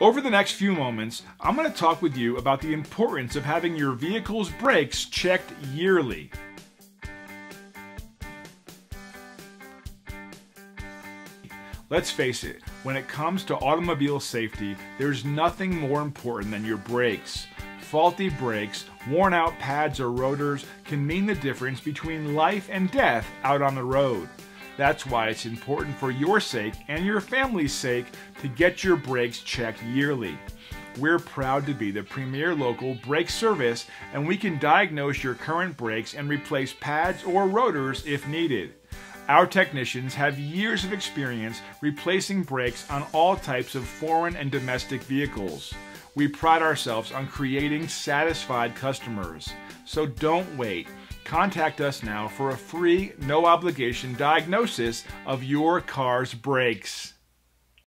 Over the next few moments, I'm going to talk with you about the importance of having your vehicle's brakes checked yearly. Let's face it, when it comes to automobile safety, there's nothing more important than your brakes. Faulty brakes, worn out pads or rotors can mean the difference between life and death out on the road. That's why it's important for your sake and your family's sake to get your brakes checked yearly. We're proud to be the premier local brake service and we can diagnose your current brakes and replace pads or rotors if needed. Our technicians have years of experience replacing brakes on all types of foreign and domestic vehicles. We pride ourselves on creating satisfied customers. So don't wait. Contact us now for a free, no obligation diagnosis of your car's brakes.